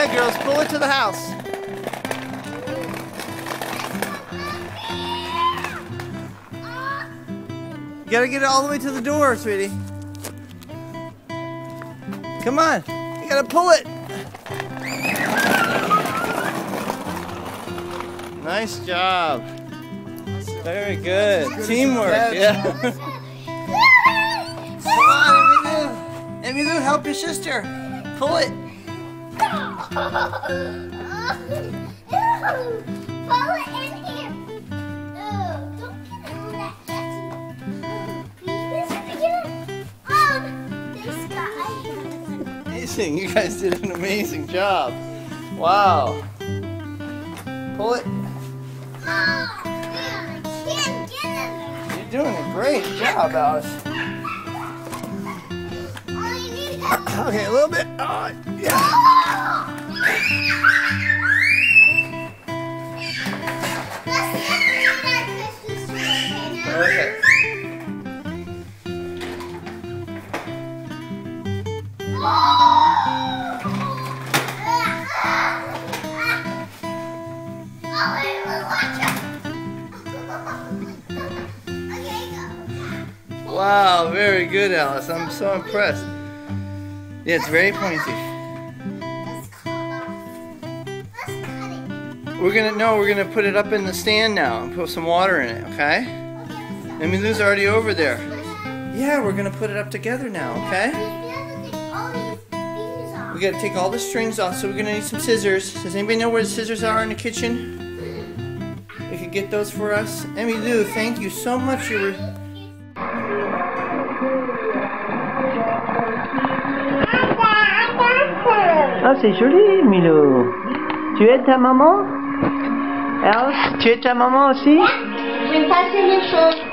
ahead, girls. Pull it to the house. You gotta get it all the way to the door, sweetie. Come on. You gotta pull it. Nice job. Very good. Teamwork. Yeah. Come on, Emmylou. Emmylou, help your sister. Pull it. Amazing. You guys did an amazing job. Wow. Pull it. Oh, man, I can't get it. You're doing a great job, Alice. All you need is Okay, a little bit. Oh, yeah. Oh! Wow, very good, Alice. I'm so impressed. Yeah, it's very pointy. We're gonna no, we're gonna put it up in the stand now and put some water in it, okay? I mean, Emmylou's already over there. Yeah, we're gonna put it up together now, okay? We gotta take all the strings off, so we're gonna need some scissors. Does anybody know where the scissors are in the kitchen? You could get those for us. Emmylou, thank you so much. You were Ah, c'est joli, Milo. Tu aides ta maman Alice, tu aides ta maman aussi Je vais passer les choses.